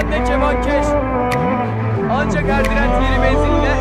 Fuat ve kemankeş. Ancak her yeni benzinle